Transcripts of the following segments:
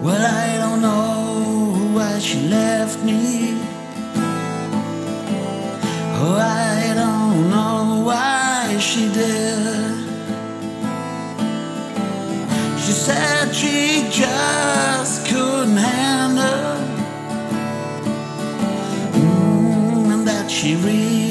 Well, I don't know why she left me. Oh, I don't know why she did. She said she just couldn't handle, mm, and that she really.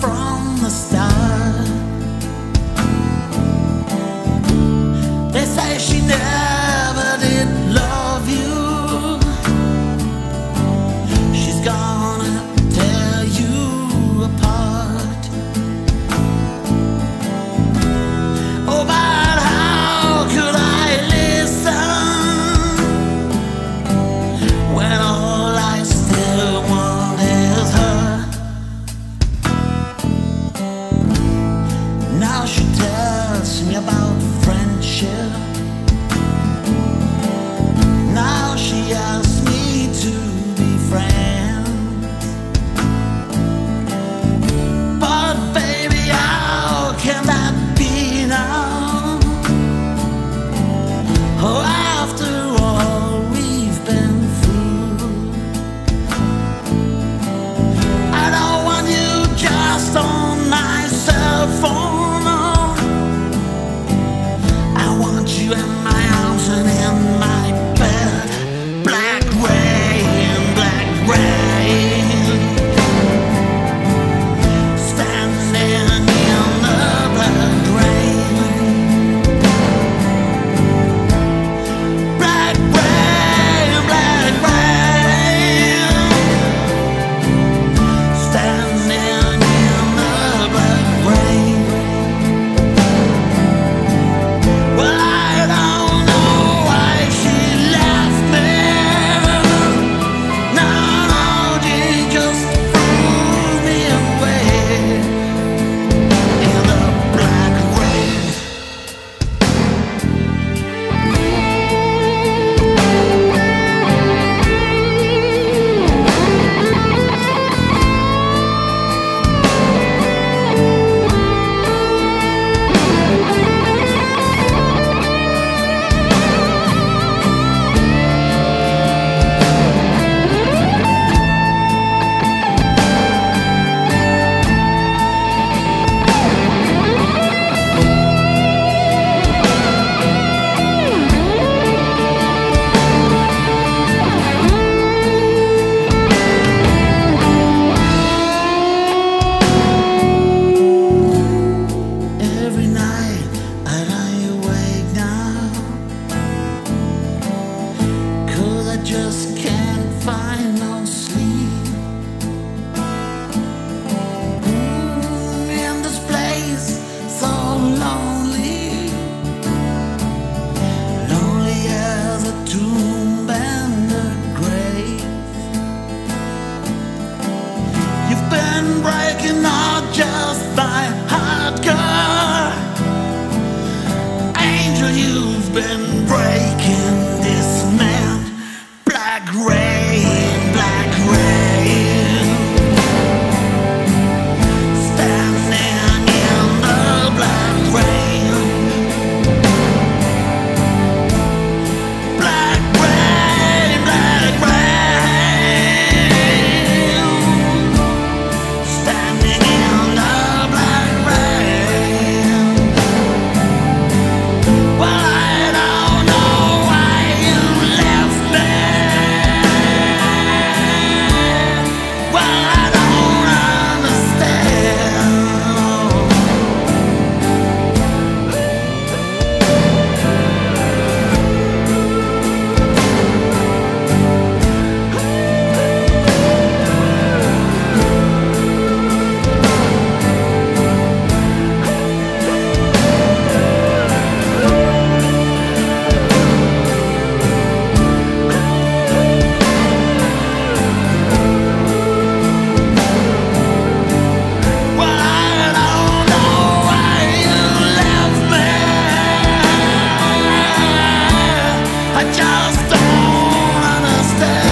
from just don't understand.